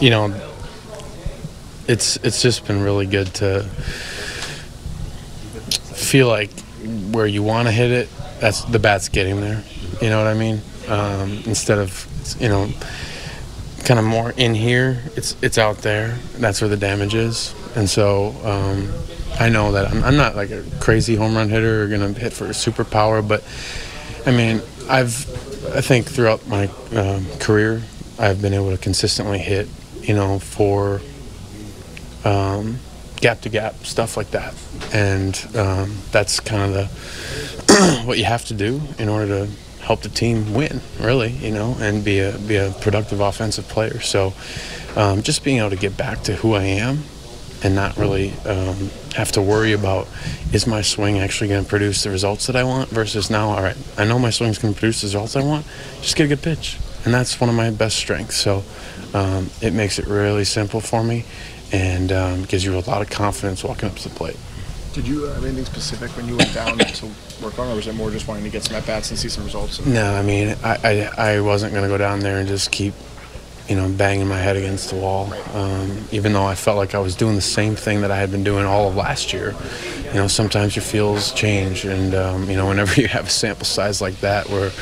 you know, it's it's just been really good to feel like where you want to hit it, that's the bat's getting there. You know what I mean? Um, instead of you know, kind of more in here, it's it's out there. That's where the damage is, and so. Um, I know that I'm, I'm not like a crazy home run hitter or going to hit for superpower, but I mean, I've I think throughout my um, career, I've been able to consistently hit, you know, for um, gap to gap stuff like that, and um, that's kind of the what you have to do in order to help the team win, really, you know, and be a be a productive offensive player. So, um, just being able to get back to who I am and not really um, have to worry about is my swing actually going to produce the results that I want versus now, all right, I know my swing's going to produce the results I want, just get a good pitch. And that's one of my best strengths. So um, it makes it really simple for me and um, gives you a lot of confidence walking up to the plate. Did you have anything specific when you went down to work on, or was it more just wanting to get some at bats and see some results? No, I mean, I, I, I wasn't going to go down there and just keep you know, banging my head against the wall. Um, even though I felt like I was doing the same thing that I had been doing all of last year. You know, sometimes your feels change, and um, you know, whenever you have a sample size like that, where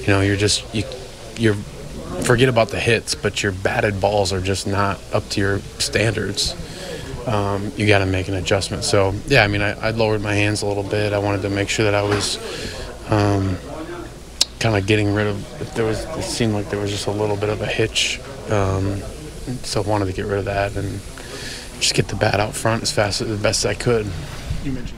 you know you're just you you're forget about the hits, but your batted balls are just not up to your standards. Um, you got to make an adjustment. So yeah, I mean, I, I, lowered my hands a little bit. I wanted to make sure that I was um, kind of getting rid of. There was it seemed like there was just a little bit of a hitch, um, so I wanted to get rid of that and just get the bat out front as fast as the best I could. You.